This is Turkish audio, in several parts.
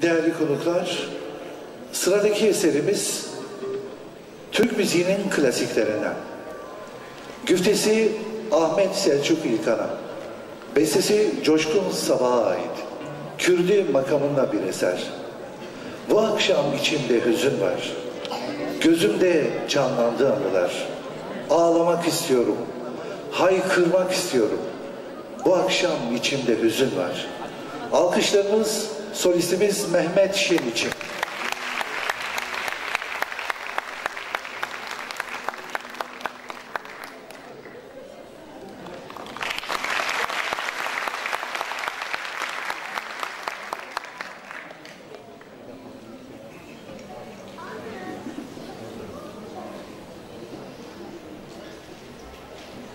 Değerli konuklar, sıradaki eserimiz Türk müziğinin klasiklerinden. Güftesi Ahmet Selçuk İlkan'a, bestesi Coşkun Sabah'a ait. Kürdü makamında bir eser. Bu akşam içimde hüzün var. Gözümde canlandı anılar. Ağlamak istiyorum. Haykırmak istiyorum. Bu akşam içimde hüzün var. Alkışlarımız solistimiz Mehmet Şen için.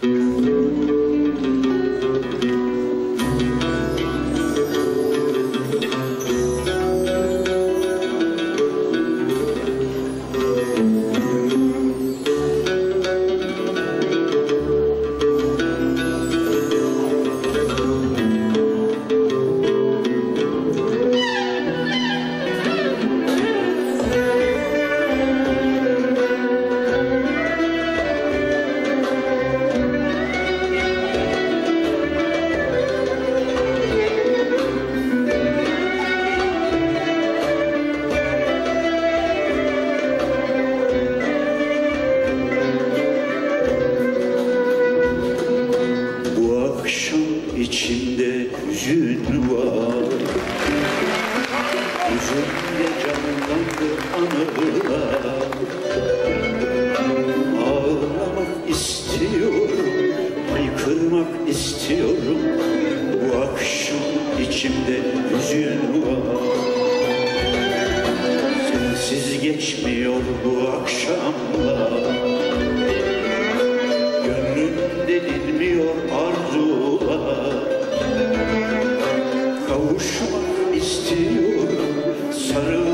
Bu hüzün var anılar Ağlamak istiyorum, haykırmak istiyorum. Bu akşam içimde hüzün var Sensiz geçmiyor bu akşamlar istiyorum, sarılmak